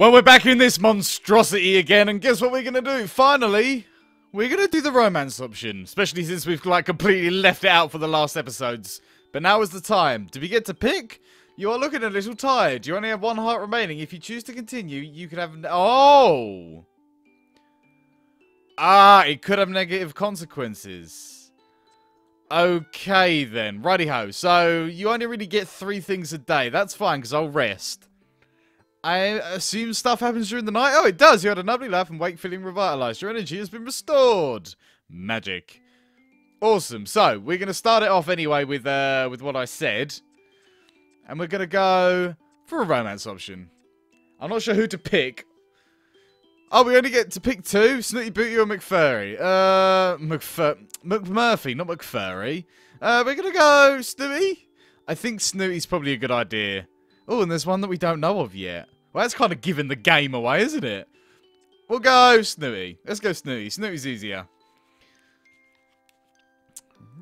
Well, we're back in this monstrosity again, and guess what we're gonna do? Finally, we're gonna do the romance option, especially since we've like completely left it out for the last episodes. But now is the time. Do we get to pick? You are looking a little tired. You only have one heart remaining. If you choose to continue, you could have... Oh! Ah, it could have negative consequences. Okay, then. Righty-ho. So, you only really get three things a day. That's fine, because I'll rest. I assume stuff happens during the night? Oh, it does. You had a lovely laugh and wake feeling revitalized. Your energy has been restored. Magic. Awesome. So, we're going to start it off anyway with, uh, with what I said. And we're going to go for a romance option. I'm not sure who to pick. Oh, we only get to pick two? Snooty Booty or McFurry? Uh, McFur McMurphy, not McFurry. Uh, we're going to go Snooty. I think Snooty's probably a good idea. Oh, and there's one that we don't know of yet. Well, that's kind of giving the game away, isn't it? We'll go Snooty. Let's go Snooty. Snooty's easier.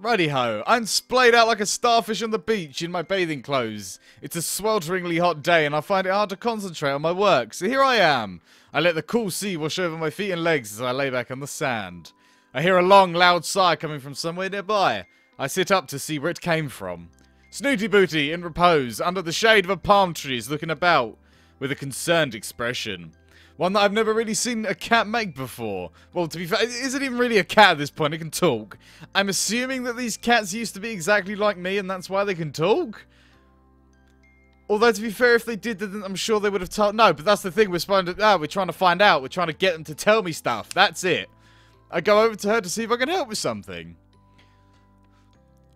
Righty ho, I'm splayed out like a starfish on the beach in my bathing clothes. It's a swelteringly hot day and I find it hard to concentrate on my work, so here I am. I let the cool sea wash over my feet and legs as I lay back on the sand. I hear a long, loud sigh coming from somewhere nearby. I sit up to see where it came from. Snooty Booty, in repose, under the shade of a palm tree, is looking about with a concerned expression. One that I've never really seen a cat make before. Well, to be fair, it isn't even really a cat at this point, it can talk. I'm assuming that these cats used to be exactly like me and that's why they can talk? Although, to be fair, if they did, then I'm sure they would have told... No, but that's the thing, we're, to, ah, we're trying to find out. We're trying to get them to tell me stuff. That's it. I go over to her to see if I can help with something.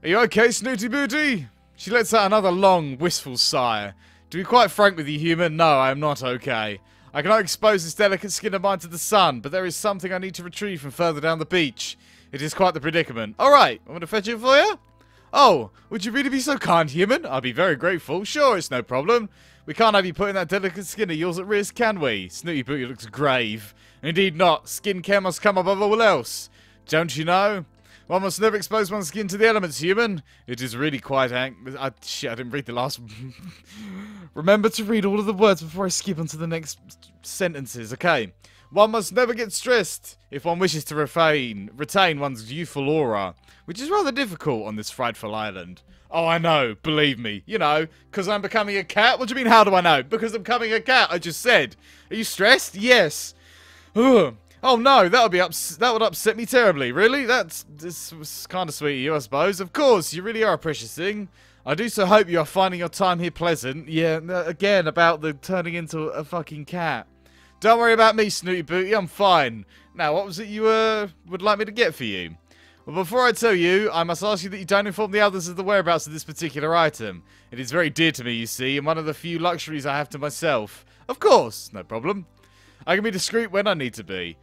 Are you okay, Snooty Booty? She lets out another long, wistful sigh. To be quite frank with you, human, no, I am not okay. I cannot expose this delicate skin of mine to the sun, but there is something I need to retrieve from further down the beach. It is quite the predicament. Alright, I'm going to fetch it for you? Oh, would you really be so kind, human? I'd be very grateful. Sure, it's no problem. We can't have you putting that delicate skin of yours at risk, can we? Snooty Booty looks grave. Indeed not. Skin care must come above all else. Don't you know? One must never expose one's skin to the elements, human. It is really quite ang- I, shit, I didn't read the last Remember to read all of the words before I skip onto the next sentences, okay? One must never get stressed if one wishes to refrain, retain one's youthful aura, which is rather difficult on this frightful island. Oh, I know, believe me. You know, because I'm becoming a cat? What do you mean, how do I know? Because I'm becoming a cat, I just said. Are you stressed? Yes. Ugh. Oh no, that would be ups that would upset me terribly. Really? That's this was kind of sweet of you, I suppose. Of course, you really are a precious thing. I do so hope you are finding your time here pleasant. Yeah, again, about the turning into a fucking cat. Don't worry about me, Snooty Booty, I'm fine. Now, what was it you uh, would like me to get for you? Well, before I tell you, I must ask you that you don't inform the others of the whereabouts of this particular item. It is very dear to me, you see, and one of the few luxuries I have to myself. Of course, no problem. I can be discreet when I need to be.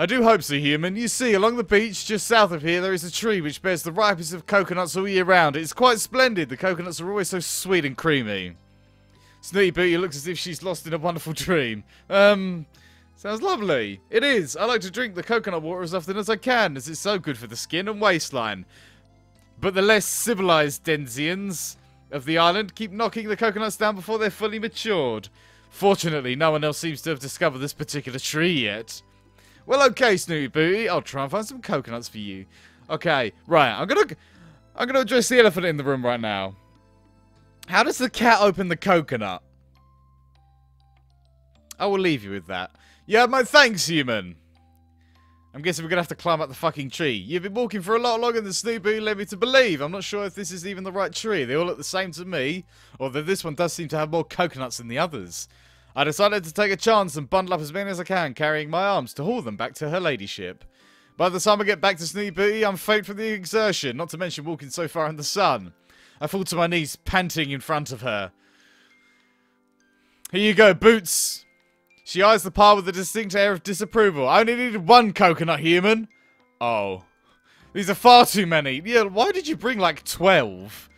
I do hope so, human. You see, along the beach, just south of here, there is a tree which bears the ripest of coconuts all year round. It's quite splendid. The coconuts are always so sweet and creamy. Snooty Booty looks as if she's lost in a wonderful dream. Um, sounds lovely. It is. I like to drink the coconut water as often as I can, as it's so good for the skin and waistline. But the less civilized Denzians of the island keep knocking the coconuts down before they're fully matured. Fortunately, no one else seems to have discovered this particular tree yet. Well, okay, Snooty Booty. I'll try and find some coconuts for you. Okay, right. I'm gonna, I'm gonna address the elephant in the room right now. How does the cat open the coconut? I will leave you with that. Yeah, my thanks, human. I'm guessing we're gonna have to climb up the fucking tree. You've been walking for a lot longer than Snooty led me to believe. I'm not sure if this is even the right tree. They all look the same to me, although this one does seem to have more coconuts than the others. I decided to take a chance and bundle up as many as I can, carrying my arms to haul them back to her ladyship. By the time I get back to Snooty Booty, I'm faint from the exertion, not to mention walking so far in the sun. I fall to my knees, panting in front of her. Here you go, Boots. She eyes the pile with a distinct air of disapproval. I only needed one coconut, human. Oh. These are far too many. Yeah, why did you bring like 12?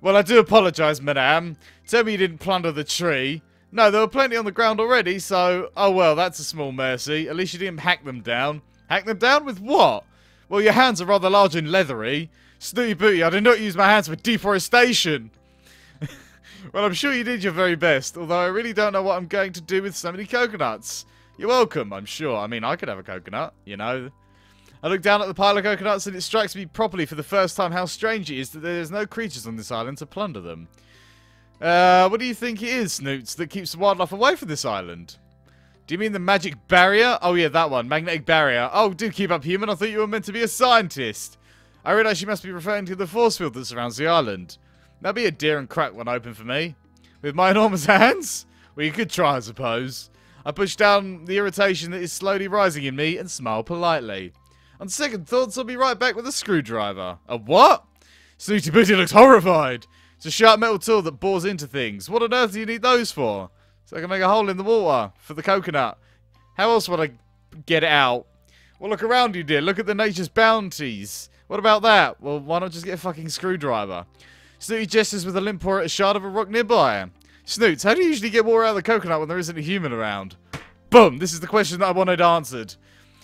Well, I do apologise, madame. Tell me you didn't plunder the tree. No, there were plenty on the ground already, so... Oh, well, that's a small mercy. At least you didn't hack them down. Hack them down with what? Well, your hands are rather large and leathery. Snooty Booty, I did not use my hands for deforestation. Well, I'm sure you did your very best, although I really don't know what I'm going to do with so many coconuts. You're welcome, I'm sure. I mean, I could have a coconut, you know. I look down at the pile of coconuts and it strikes me properly for the first time how strange it is that there's no creatures on this island to plunder them. Uh, what do you think it is, Snoots, that keeps the wildlife away from this island? Do you mean the magic barrier? Oh yeah, that one. Magnetic barrier. Oh, do keep up, human. I thought you were meant to be a scientist. I realise you must be referring to the force field that surrounds the island. That'd be a dear and crack one open for me. With my enormous hands? Well, you could try, I suppose. I push down the irritation that is slowly rising in me and smile politely. On second thoughts, I'll be right back with a screwdriver. A what? Snooty Booty looks horrified. It's a sharp metal tool that bores into things. What on earth do you need those for? So I can make a hole in the water for the coconut. How else would I get it out? Well, look around you, dear. Look at the nature's bounties. What about that? Well, why not just get a fucking screwdriver? Snooty gestures with a limp paw at a shard of a rock nearby. Snoots, how do you usually get water out of the coconut when there isn't a human around? Boom! This is the question that I wanted answered.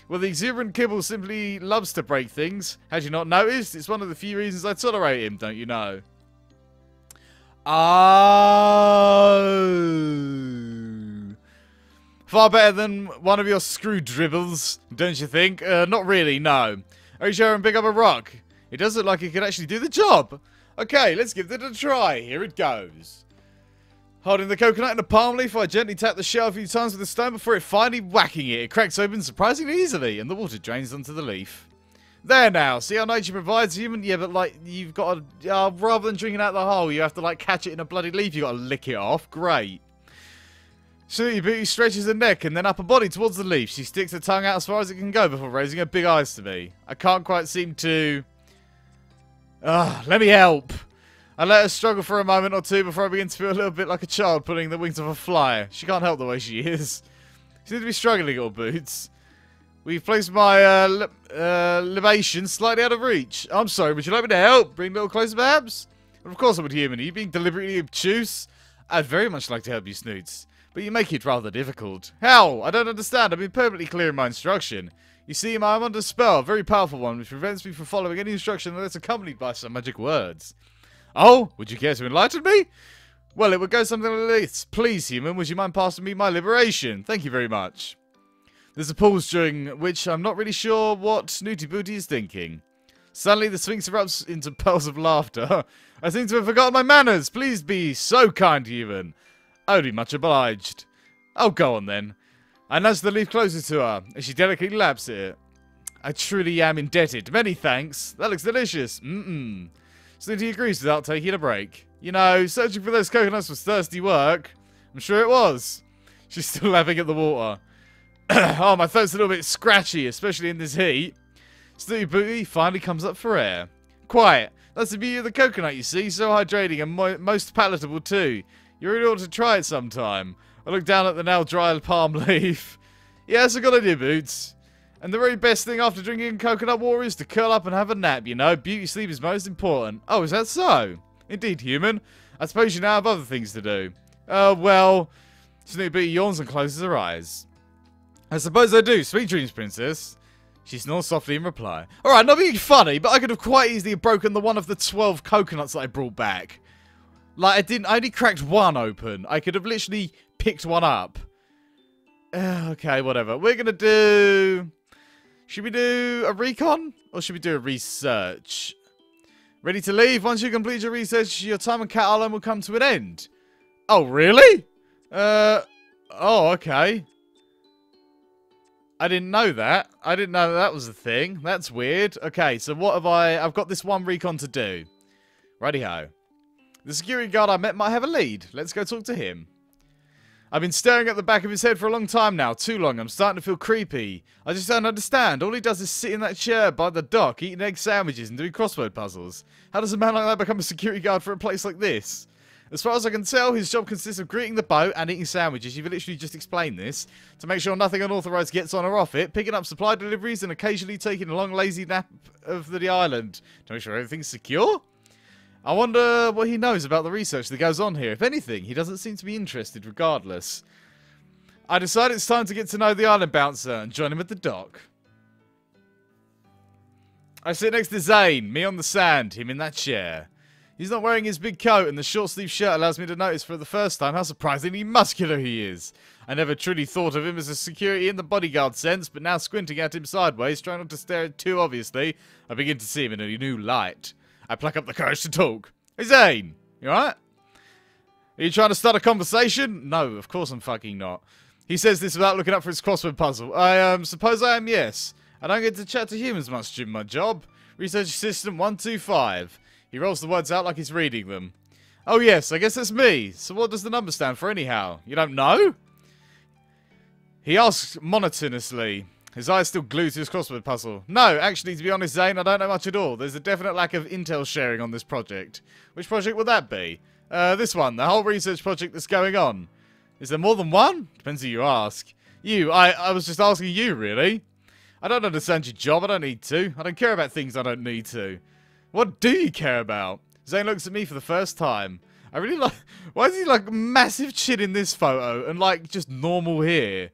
Well, the exuberant kibble simply loves to break things. Had you not noticed? It's one of the few reasons I tolerate him, don't you know? Oh. Far better than one of your screw dribbles, don't you think? Uh, not really, no. Are you sure and pick up a rock? It does look like it could actually do the job. Okay, let's give it a try. Here it goes. Holding the coconut in a palm leaf, I gently tap the shell a few times with a stone before it finally whacking it. It cracks open surprisingly easily, and the water drains onto the leaf. There now, see how nature provides human? Yeah, but like, you've got to, uh, rather than drinking out the hole, you have to like catch it in a bloody leaf, you got to lick it off. Great. Snooty Booty stretches her neck and then upper body towards the leaf. She sticks her tongue out as far as it can go before raising her big eyes to me. I can't quite seem to... Ugh, let me help. I let her struggle for a moment or two before I begin to feel a little bit like a child pulling the wings of a fly. She can't help the way she is. She seems to be struggling, little boots. We've placed my uh, uh, libation slightly out of reach. I'm sorry, would you like me to help? Bring a little closer, perhaps? Of course I would, human. Are you being deliberately obtuse? I'd very much like to help you, Snoots. But you make it rather difficult. How? I don't understand. I've been perfectly clear in my instruction. You see, I'm under a spell, a very powerful one, which prevents me from following any instruction unless accompanied by some magic words. Oh, would you care to enlighten me? Well, it would go something like this. Please, human, would you mind passing me my liberation? Thank you very much. There's a pause during which I'm not really sure what Snooty Booty is thinking. Suddenly, the Sphinx erupts into pearls of laughter. I seem to have forgotten my manners. Please be so kind, even. Be much obliged. Oh, go on then. I nudge the leaf closer to her as she delicately laps it. I truly am indebted. Many thanks. That looks delicious. Mm-mm. Snooty agrees without taking a break. You know, searching for those coconuts was thirsty work. I'm sure it was. She's still laughing at the water. oh, my throat's a little bit scratchy, especially in this heat. Snooty Booty finally comes up for air. Quiet. That's the beauty of the coconut, you see. So hydrating and mo most palatable, too. You really ought to try it sometime. I look down at the now dry palm leaf. yes, I got idea, Boots. And the very best thing after drinking coconut water is to curl up and have a nap, you know? Beauty sleep is most important. Oh, is that so? Indeed, human. I suppose you now have other things to do. Uh, well... Snooty yawns and closes her eyes. I suppose I do. Sweet dreams, princess. She snores softly in reply. Alright, not being funny, but I could have quite easily broken the one of the 12 coconuts that I brought back. Like, I didn't- I only cracked one open. I could have literally picked one up. Okay, whatever. We're gonna do... Should we do a recon? Or should we do a research? Ready to leave? Once you complete your research, your time on Cat Island will come to an end. Oh, really? Uh, oh, okay. I didn't know that. I didn't know that, that was a thing. That's weird. Okay, so what have I... I've got this one recon to do. Righty-ho. The security guard I met might have a lead. Let's go talk to him. I've been staring at the back of his head for a long time now. Too long. I'm starting to feel creepy. I just don't understand. All he does is sit in that chair by the dock, eating egg sandwiches and doing crossword puzzles. How does a man like that become a security guard for a place like this? As far as I can tell, his job consists of greeting the boat and eating sandwiches. You've literally just explained this. To make sure nothing unauthorized gets on or off it, picking up supply deliveries and occasionally taking a long lazy nap of the island. To make sure everything's secure? I wonder what he knows about the research that goes on here. If anything, he doesn't seem to be interested regardless. I decide it's time to get to know the island bouncer and join him at the dock. I sit next to Zane, me on the sand, him in that chair. He's not wearing his big coat, and the short sleeve shirt allows me to notice for the first time how surprisingly muscular he is. I never truly thought of him as a security in the bodyguard sense, but now squinting at him sideways, trying not to stare too obviously, I begin to see him in a new light. I pluck up the courage to talk. Hey Zane, you alright? Are you trying to start a conversation? No, of course I'm fucking not. He says this without looking up for his crossword puzzle. I um, suppose I am, yes. I don't get to chat to humans much during my job. Research Assistant 125. He rolls the words out like he's reading them. Oh yes, I guess that's me. So what does the number stand for anyhow? You don't know? He asks monotonously, his eyes still glued to his crossword puzzle. No, actually, to be honest, Zane, I don't know much at all. There's a definite lack of intel sharing on this project. Which project would that be? Uh, this one, the whole research project that's going on. Is there more than one? Depends who you ask. You, I, I was just asking you, really. I don't understand your job, I don't need to. I don't care about things I don't need to. What do you care about? Zane looks at me for the first time. I really like... Why is he like massive chin in this photo and like just normal here?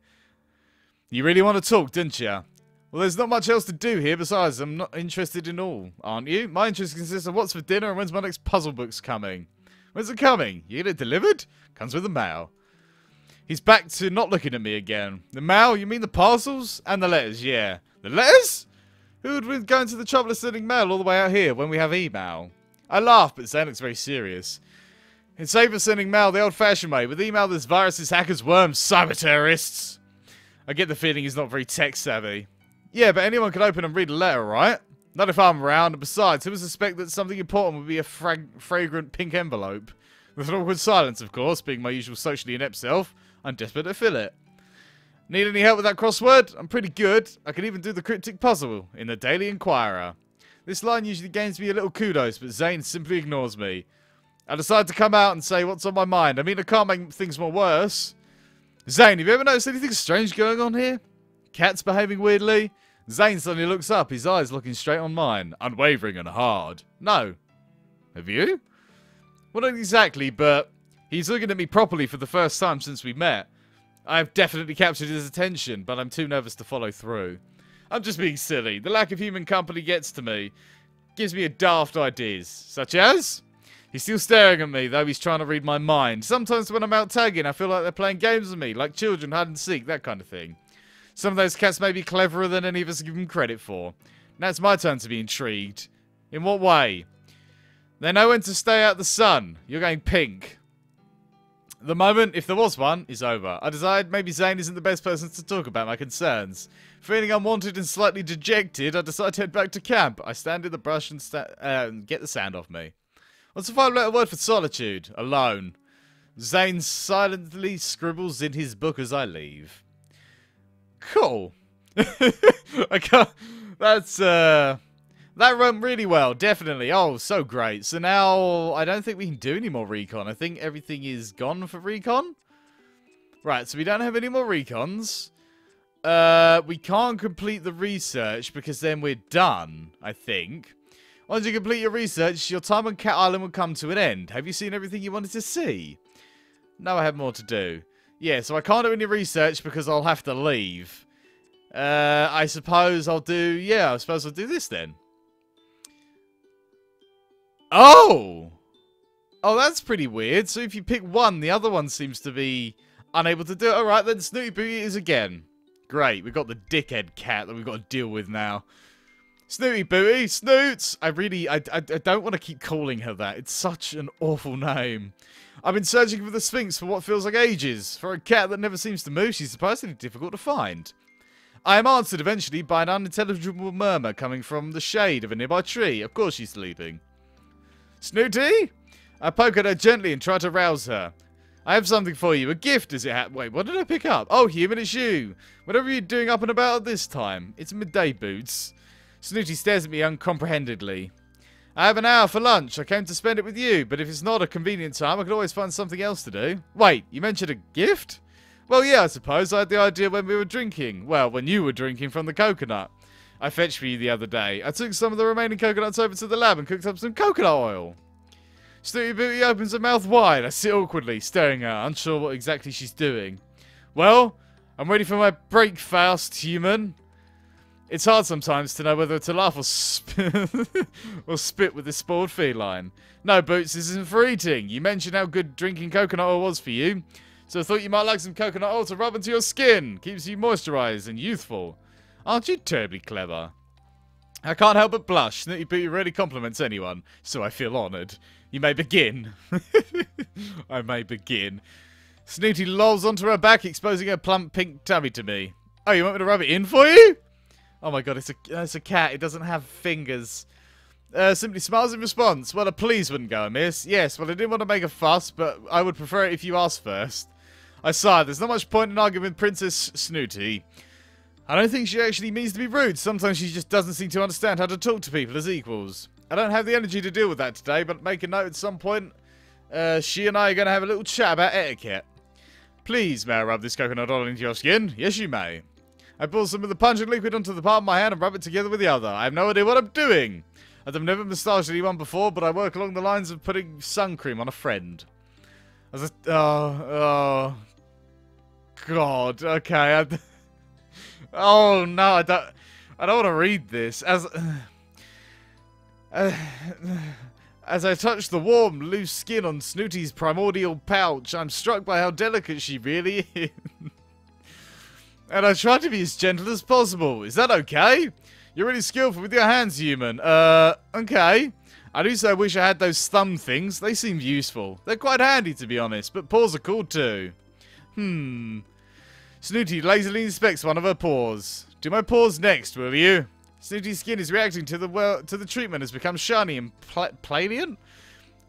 You really want to talk, didn't you? Well, there's not much else to do here besides I'm not interested in all, aren't you? My interest consists of what's for dinner and when's my next puzzle book's coming. When's it coming? You get it delivered? Comes with the mail. He's back to not looking at me again. The mail? You mean the parcels? And the letters, yeah. The letters? Who would be going to the trouble of sending mail all the way out here when we have email? I laugh, but Zane looks very serious. It's safer sending mail the old-fashioned way. With email, there's viruses, hackers, worms, cyber terrorists. I get the feeling he's not very tech-savvy. Yeah, but anyone can open and read a letter, right? Not if I'm around, and besides, who would suspect that something important would be a fragrant pink envelope? With an awkward silence, of course, being my usual socially inept self, I'm desperate to fill it. Need any help with that crossword? I'm pretty good. I can even do the cryptic puzzle in the Daily Inquirer. This line usually gains me a little kudos, but Zane simply ignores me. I decide to come out and say what's on my mind. I mean, I can't make things more worse. Zane, have you ever noticed anything strange going on here? Cats behaving weirdly? Zane suddenly looks up, his eyes looking straight on mine, unwavering and hard. No. Have you? Well, not exactly, but he's looking at me properly for the first time since we met. I've definitely captured his attention, but I'm too nervous to follow through. I'm just being silly. The lack of human company gets to me. Gives me a daft ideas. Such as? He's still staring at me, though he's trying to read my mind. Sometimes when I'm out tagging, I feel like they're playing games with me, like children, hide and seek, that kind of thing. Some of those cats may be cleverer than any of us give them credit for. Now it's my turn to be intrigued. In what way? They know when to stay out the sun. You're going pink. The moment, if there was one, is over. I decide maybe Zane isn't the best person to talk about my concerns. Feeling unwanted and slightly dejected, I decide to head back to camp. I stand in the brush and uh, get the sand off me. What's the five-letter word for solitude? Alone. Zane silently scribbles in his book as I leave. Cool. I can't... That's, uh... That went really well, definitely. Oh, so great. So now I don't think we can do any more recon. I think everything is gone for recon. Right, so we don't have any more recons. Uh, we can't complete the research because then we're done, I think. Once you complete your research, your time on Cat Island will come to an end. Have you seen everything you wanted to see? No, I have more to do. Yeah, so I can't do any research because I'll have to leave. Uh, I suppose I'll do... Yeah, I suppose I'll do this then. Oh! Oh, that's pretty weird. So if you pick one, the other one seems to be unable to do it. Alright, then Snooty Booty is again. Great, we've got the dickhead cat that we've got to deal with now. Snooty Booty, Snoots! I really, I, I, I don't want to keep calling her that. It's such an awful name. I've been searching for the Sphinx for what feels like ages. For a cat that never seems to move, she's surprisingly difficult to find. I am answered eventually by an unintelligible murmur coming from the shade of a nearby tree. Of course she's sleeping. Snooty? I poke at her gently and try to rouse her. I have something for you. A gift, is it? Ha Wait, what did I pick up? Oh, human, it's you. Whatever you're doing up and about at this time. It's midday boots. Snooty stares at me uncomprehendedly. I have an hour for lunch. I came to spend it with you, but if it's not a convenient time, I could always find something else to do. Wait, you mentioned a gift? Well, yeah, I suppose. I had the idea when we were drinking. Well, when you were drinking from the coconut. I fetched for you the other day. I took some of the remaining coconuts over to the lab and cooked up some coconut oil. Snooty Booty opens her mouth wide. I sit awkwardly, staring at her, unsure what exactly she's doing. Well, I'm ready for my breakfast, human. It's hard sometimes to know whether to laugh or, sp or spit with this spoiled feline. No, Boots, this isn't for eating. You mentioned how good drinking coconut oil was for you, so I thought you might like some coconut oil to rub into your skin. Keeps you moisturized and youthful. Aren't you terribly clever? I can't help but blush. Snooty Booty really compliments anyone, so I feel honoured. You may begin. I may begin. Snooty lolls onto her back, exposing her plump pink tummy to me. Oh, you want me to rub it in for you? Oh my god, it's a, it's a cat. It doesn't have fingers. Uh, simply smiles in response. Well, a please wouldn't go amiss. Yes, well, I didn't want to make a fuss, but I would prefer it if you asked first. I sigh. There's not much point in arguing with Princess Snooty. I don't think she actually means to be rude. Sometimes she just doesn't seem to understand how to talk to people as equals. I don't have the energy to deal with that today, but make a note at some point. Uh, she and I are going to have a little chat about etiquette. Please, may I rub this coconut oil into your skin? Yes, you may. I pour some of the pungent liquid onto the palm of my hand and rub it together with the other. I have no idea what I'm doing. I've never massaged anyone before, but I work along the lines of putting sun cream on a friend. As a, oh, oh, God. Okay. I, oh no, I don't. I don't want to read this. As, uh, as I touch the warm, loose skin on Snooty's primordial pouch, I'm struck by how delicate she really is. And I try to be as gentle as possible. Is that okay? You're really skillful with your hands, human. Uh, okay. I do so wish I had those thumb things. They seem useful. They're quite handy, to be honest, but paws are cool too. Hmm. Snooty lazily inspects one of her paws. Do my paws next, will you? Snooty's skin is reacting to the well to the treatment has become shiny and pl.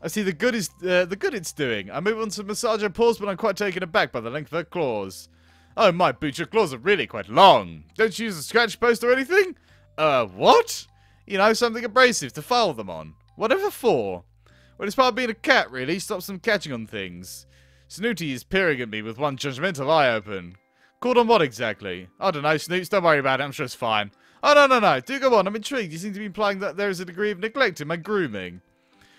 I see the good is uh, the good it's doing. I move on to massage her paws, but I'm quite taken aback by the length of her claws. Oh my boots, your claws are really quite long. Don't you use a scratch post or anything? Uh, what? You know, something abrasive to file them on. Whatever for? Well, it's part of being a cat, really. Stops them catching on things. Snooty is peering at me with one judgmental eye open. Called on what exactly? I don't know, Snoots. Don't worry about it. I'm sure it's fine. Oh, no, no, no. Do go on. I'm intrigued. You seem to be implying that there is a degree of neglect in my grooming.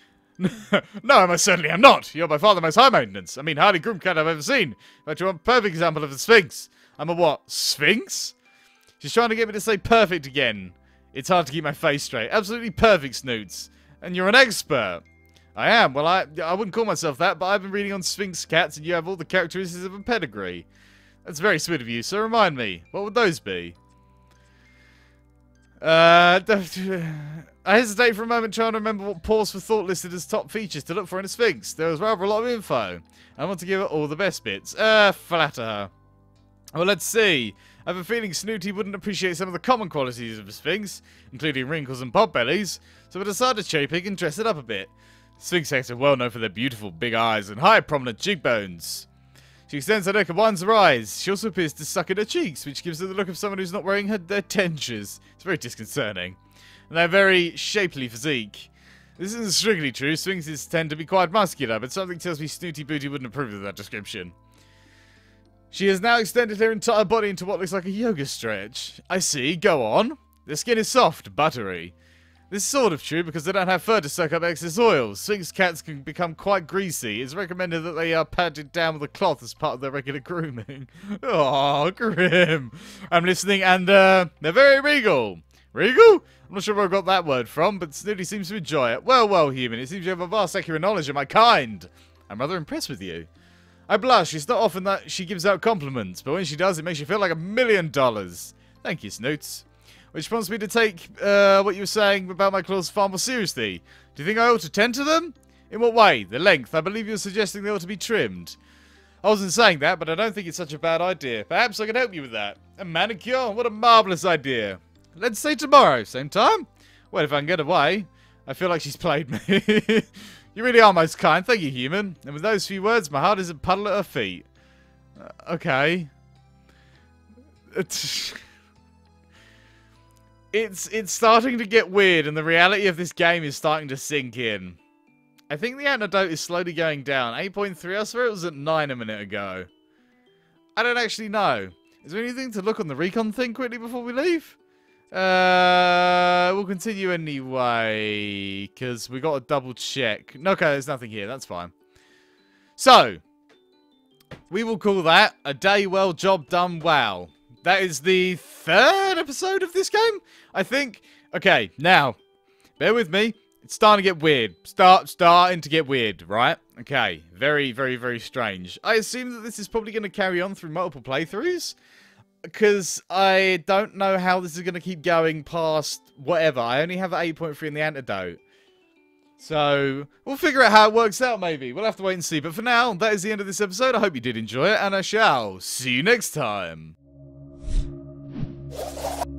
no, I most certainly am not. You're by far the most high maintenance. I mean, hardly groomed cat I've ever seen. But you're a perfect example of a sphinx. I'm a what? Sphinx? She's trying to get me to say perfect again. It's hard to keep my face straight. Absolutely perfect, Snoots. And you're an expert. I am. Well, I I wouldn't call myself that, but I've been reading on Sphinx cats, and you have all the characteristics of a pedigree. That's very sweet of you, so remind me, what would those be? Uh, I hesitate for a moment trying to remember what Paws for Thought listed as top features to look for in a Sphinx. There was rather a lot of info. I want to give it all the best bits. Uh, flatter her. Well, let's see. I have a feeling Snooty wouldn't appreciate some of the common qualities of a Sphinx, including wrinkles and pot bellies, so I decided to cherry pick and dress it up a bit. Sphinx are well known for their beautiful big eyes and high prominent cheekbones. She extends her neck and winds her eyes. She also appears to suck at her cheeks, which gives her the look of someone who's not wearing her, their dentures. It's very disconcerting and have very shapely physique. This isn't strictly true. Sphinxes tend to be quite muscular, but something tells me Snooty Booty wouldn't approve of that description. She has now extended her entire body into what looks like a yoga stretch. I see. Go on. The skin is soft, buttery. This is sort of true because they don't have fur to soak up excess oil. Sphinx cats can become quite greasy. It's recommended that they are padded down with a cloth as part of their regular grooming. Oh, grim. I'm listening and uh, they're very regal. Regal? I'm not sure where I got that word from, but Snooty seems to enjoy it. Well, well, human, it seems you have a vast accurate knowledge of my kind. I'm rather impressed with you. I blush. It's not often that she gives out compliments, but when she does, it makes you feel like a million dollars. Thank you, Snoots. Which prompts me to take uh, what you were saying about my claws far more seriously. Do you think I ought to tend to them? In what way? The length. I believe you're suggesting they ought to be trimmed. I wasn't saying that, but I don't think it's such a bad idea. Perhaps I can help you with that. A manicure? What a marvellous idea. Let's say tomorrow, same time. Well, if I can get away. I feel like she's played me. you really are most kind. Thank you, human. And with those few words, my heart is a puddle at her feet. Uh, okay. It's... It's starting to get weird, and the reality of this game is starting to sink in. I think the antidote is slowly going down. 8.3, I swear it was at 9 a minute ago. I don't actually know. Is there anything to look on the recon thing quickly before we leave? Uh, we'll continue anyway, because we got to double check. Okay, there's nothing here. That's fine. So, we will call that a day well job done wow. That is the third episode of this game, I think. Okay, now, bear with me. It's starting to get weird. Start starting to get weird, right? Okay, very, very, very strange. I assume that this is probably going to carry on through multiple playthroughs. Because I don't know how this is going to keep going past whatever. I only have 8.3 in the antidote. So, we'll figure out how it works out, maybe. We'll have to wait and see. But for now, that is the end of this episode. I hope you did enjoy it, and I shall see you next time you